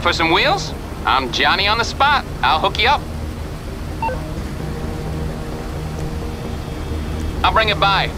Looking for some wheels? I'm Johnny on the spot. I'll hook you up. I'll bring it by.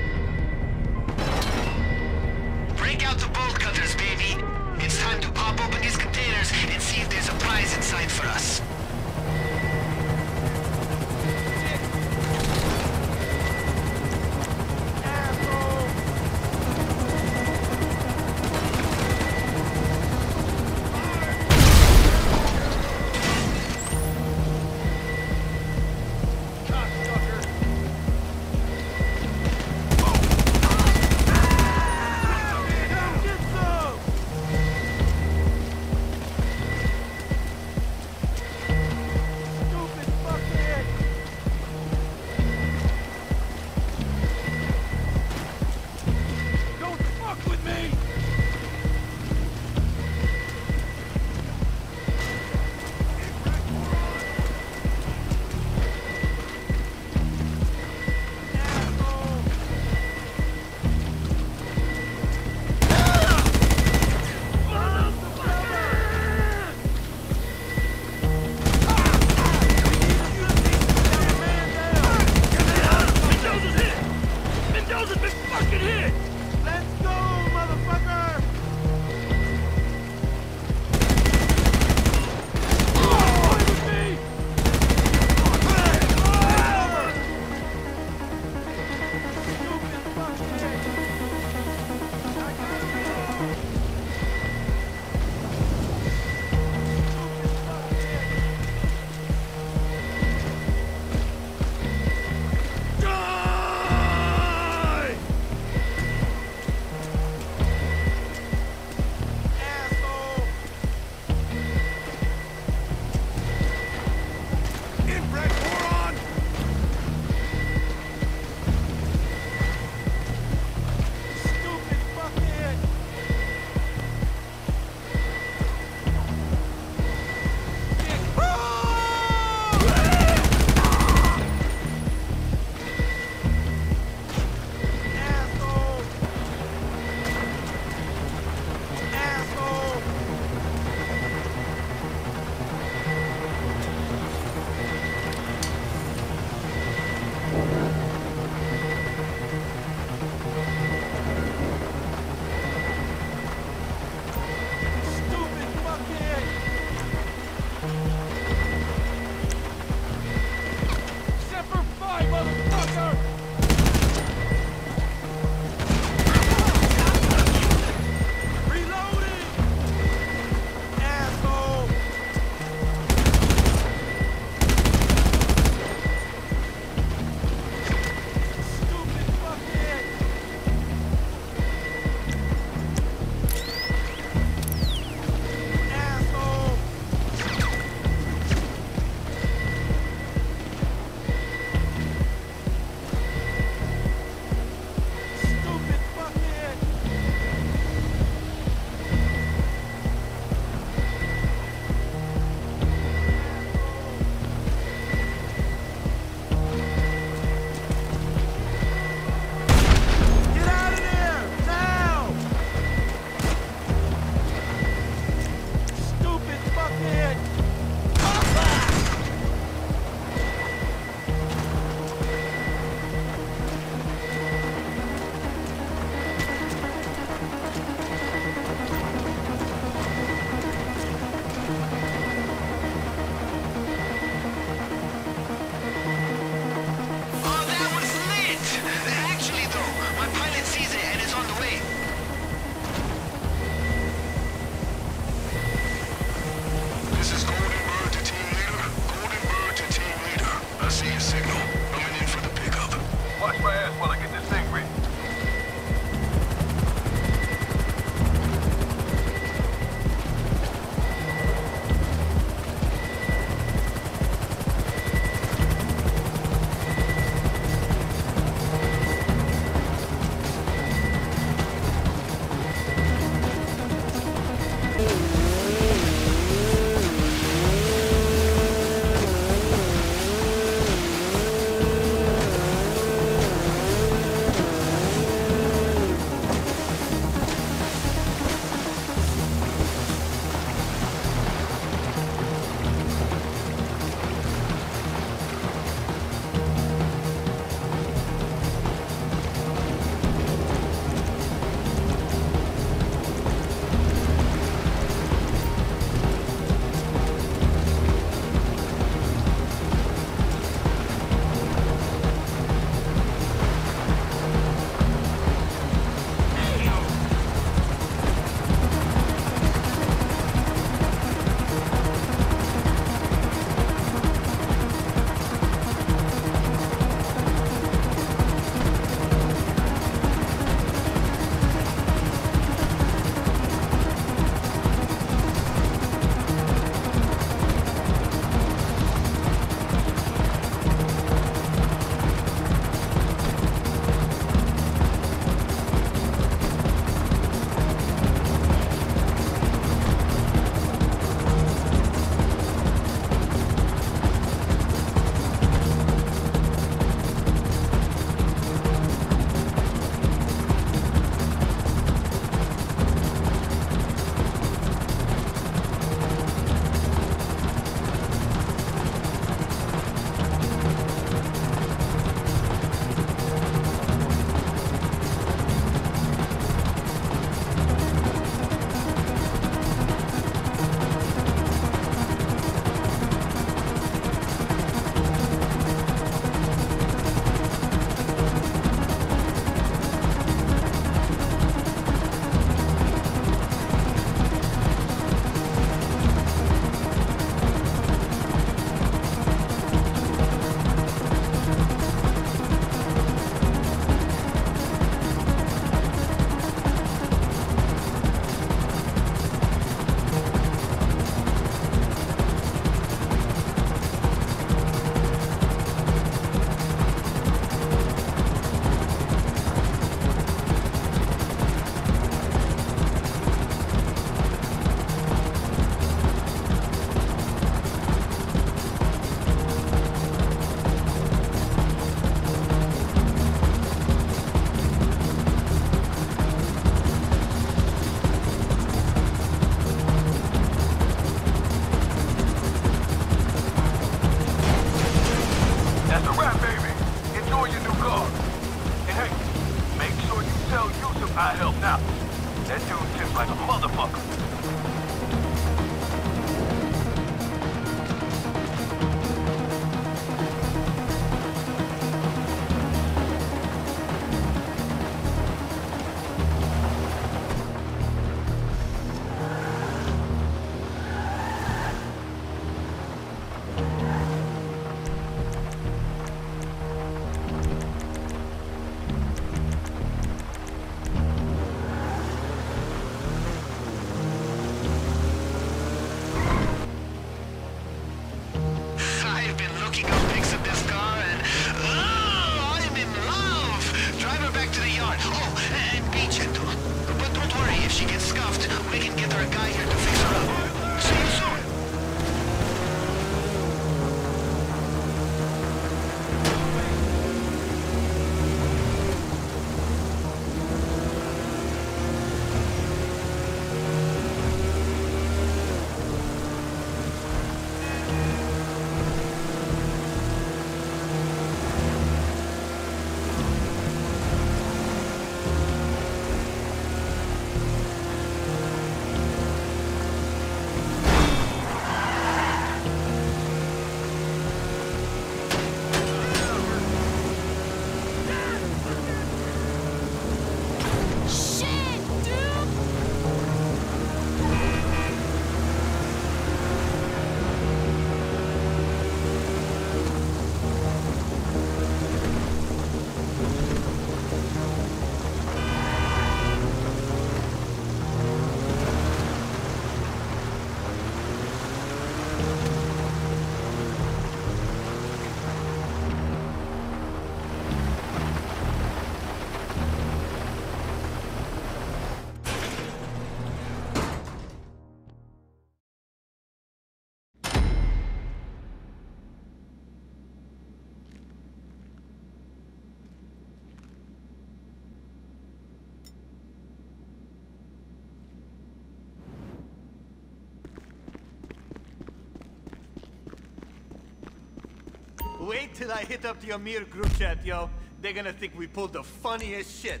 Wait till I hit up the Amir group chat, yo. They're gonna think we pulled the funniest shit.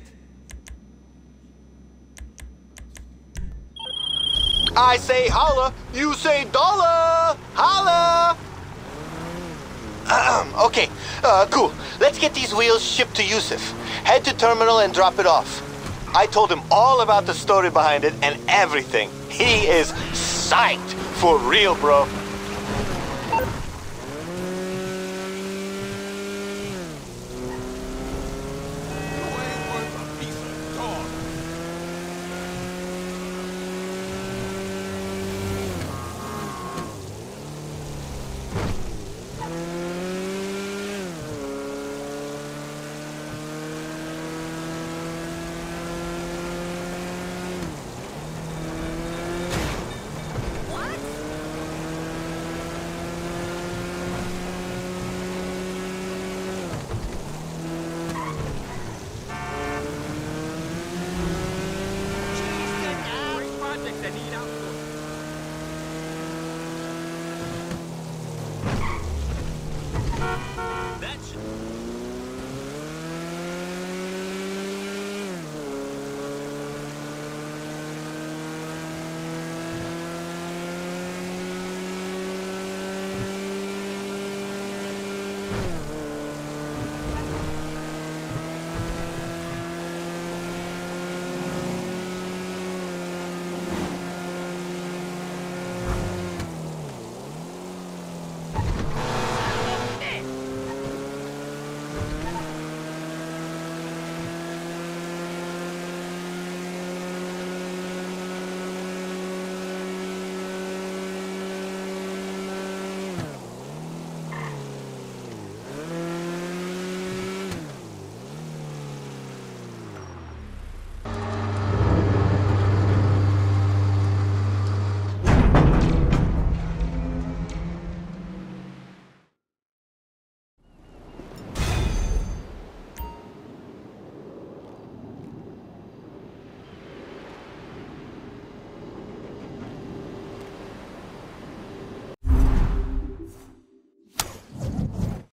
I say holla, you say dollar. Holla. Okay, uh, cool. Let's get these wheels shipped to Yusuf. Head to terminal and drop it off. I told him all about the story behind it and everything. He is psyched for real, bro.